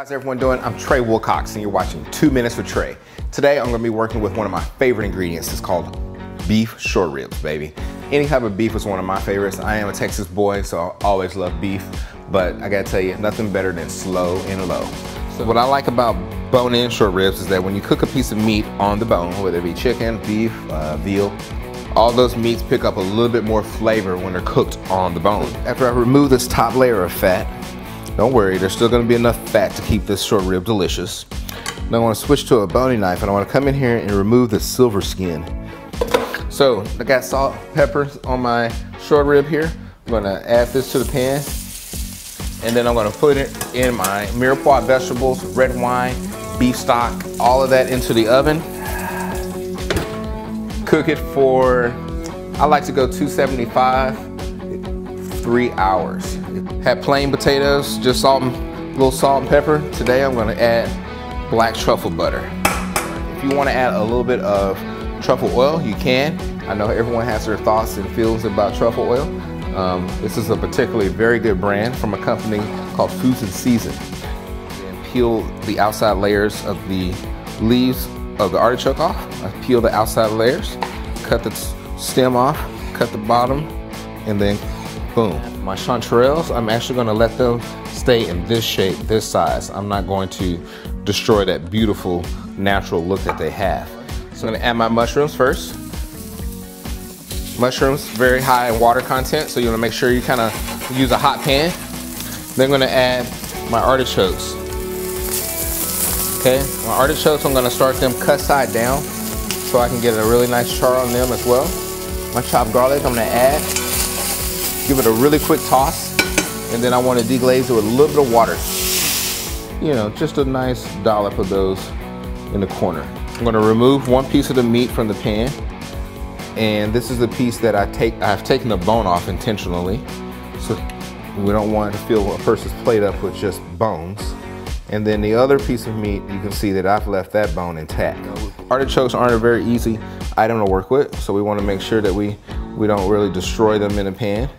How's everyone doing? I'm Tre Wilcox and you're watching Two Minutes with Tre. Today I'm gonna be working with one of my favorite ingredients. It's called beef short ribs, baby. Any type of beef is one of my favorites. I am a Texas boy, so I always love beef, but I gotta tell you, nothing better than slow and low. So what I like about bone-in short ribs is that when you cook a piece of meat on the bone, whether it be chicken, beef, uh, veal, all those meats pick up a little bit more flavor when they're cooked on the bone. After I remove this top layer of fat, don't worry, there's still gonna be enough fat to keep this short rib delicious. Now I wanna switch to a boning knife and I wanna come in here and remove the silver skin. So I got salt, pepper on my short rib here. I'm gonna add this to the pan and then I'm gonna put it in my mirepoix vegetables, red wine, beef stock, all of that into the oven. Cook it for, I like to go 275, three hours. Had plain potatoes, just salt and, a little salt and pepper. Today I'm gonna add black truffle butter. If you wanna add a little bit of truffle oil, you can. I know everyone has their thoughts and feelings about truffle oil. Um, this is a particularly very good brand from a company called Foods in Season. And peel the outside layers of the leaves of the artichoke off. I peel the outside layers, cut the stem off, cut the bottom, and then boom. My chanterelles, I'm actually gonna let them stay in this shape, this size. I'm not going to destroy that beautiful natural look that they have. So I'm gonna add my mushrooms first. Mushrooms, very high in water content, so you wanna make sure you kinda use a hot pan. Then I'm gonna add my artichokes. Okay, my artichokes, I'm gonna start them cut side down so I can get a really nice char on them as well. My chopped garlic, I'm gonna add. Give it a really quick toss, and then I wanna deglaze it with a little bit of water. You know, just a nice dollop of those in the corner. I'm gonna remove one piece of the meat from the pan, and this is the piece that I take, I've taken the bone off intentionally. So we don't want to fill a person's plate up with just bones. And then the other piece of meat, you can see that I've left that bone intact. Artichokes aren't a very easy item to work with, so we want to make sure that we, we don't really destroy them in a pan.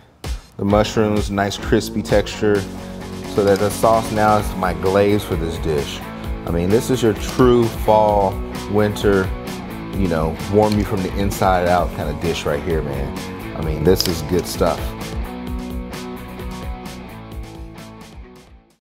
The mushrooms, nice crispy texture, so that the sauce now is my glaze for this dish. I mean, this is your true fall, winter, you know, warm you from the inside out kind of dish right here, man. I mean, this is good stuff.